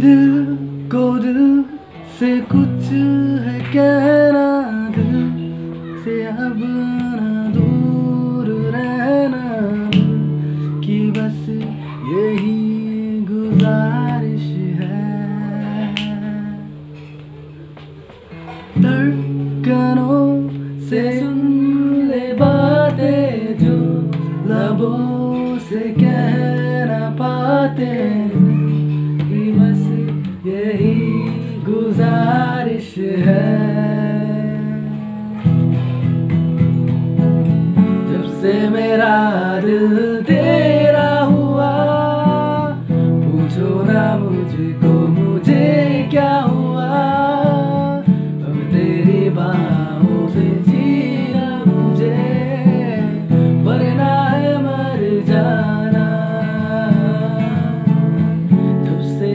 दिल को दिल से कुछ है कहना, दिल से अब ना दूर रहना, कि बस यही गुजारिश है। कानों से सुन ले बातें जो लबों से कह ना पाते बस यही गुजारिश है जब से मेरा दिल तेरा हुआ पूछो ना मुझको जाना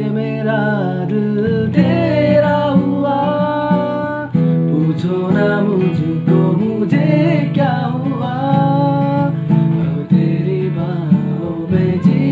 मेरा दिल तेरा हुआ पूछो ना मुझे क्या हुआ तेरी बाहों में जी